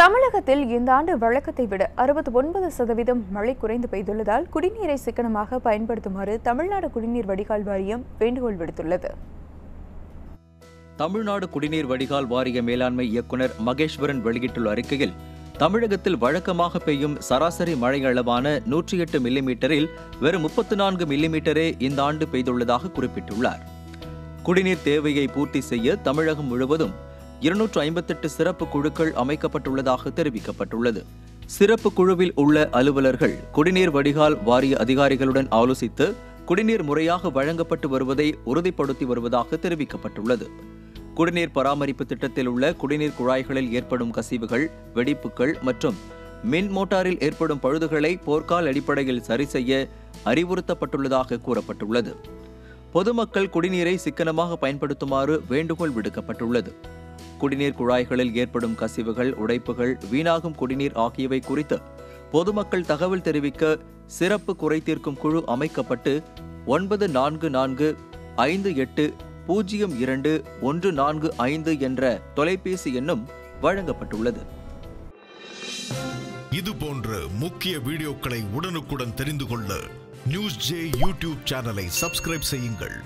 தமிழகத்தில் இந்த ஆண்டு வழக்கத்தை விட அறுபத்தி ஒன்பது சதவீதம் மழை குறைந்து பெய்துள்ளதால் குடிநீரை சிக்கனமாக பயன்படுத்துமாறு தமிழ்நாடு குடிநீர் வடிகால் வாரியம் வேண்டுகோள் விடுத்துள்ளது. தமிழ்நாடு குடிநீர் வடிகால் வாரிய மேலாண்மை இயக்குனர் மகேஸ்வரன் வெளியிட்டுள்ள அறிக்கையில் தமிழகத்தில் வழக்கமாக பெய்யும் சராசரி மழை அளவான நூற்றி எட்டு மில்லிமீட்டரில் வெறும் முப்பத்தி நான்கு மில்லிமீட்டரே இந்த ஆண்டு பெய்துள்ளதாக குறிப்பிட்டுள்ளார். குடிநீர் தேவையை பூர்த்தி செய்ய தமிழகம் முழுவதும் இருநூற்று ஐம்பத்தெட்டு சிறப்பு குழுக்கள் அமைக்கப்பட்டுள்ளதாக தெரிவிக்கப்பட்டுள்ளது. சிறப்பு குழுவில் உள்ள அலுவலர்கள் குடிநீர் வடிகால் வாரிய அதிகாரிகளுடன் ஆலோசித்து குடிநீர் முறையாக வழங்கப்பட்டு வருவதை உறுதிப்படுத்தி வருவதாக தெரிவிக்கப்பட்டுள்ளது. குடிநீர் பராமரிப்பு திட்டத்தில் உள்ள குடிநீர் குழாய்களில் ஏற்படும் கசிவுகள் வெடிப்புகள் மற்றும் மின் மோட்டாரில் ஏற்படும் பழுதுகளை போர்க்கால் அடிப்படையில் சரி செய்ய அறிவுறுத்தப்பட்டுள்ளதாக கூறப்பட்டுள்ளது. பொதுமக்கள் குடிநீரை சிக்கனமாக பயன்படுத்துமாறு வேண்டுகோள் விடுக்கப்பட்டுள்ளது. குடிநீர் குழாய்களில் ஏற்படும் கசிவுகள் உடைப்புகள் வீணாகும் குடிநீர் ஆகியவை குறித்து பொதுமக்கள் தகவல் தெரிவிக்க சிறப்பு குறை தீர்க்கும் குழு அமைக்கப்பட்டு ஒன்பது நான்கு நான்கு ஐந்து எட்டு பூஜ்ஜியம் இரண்டு ஒன்று நான்கு ஐந்து என்ற தொலைபேசி எண்ணும் வழங்கப்பட்டுள்ளது. இது போன்ற முக்கிய வீடியோக்களை உடனுக்குடன் தெரிந்து கொள்ள நியூஸ் ஜே யூடியூப் சேனலை சப்ஸ்கிரைப் செய்யுங்கள்.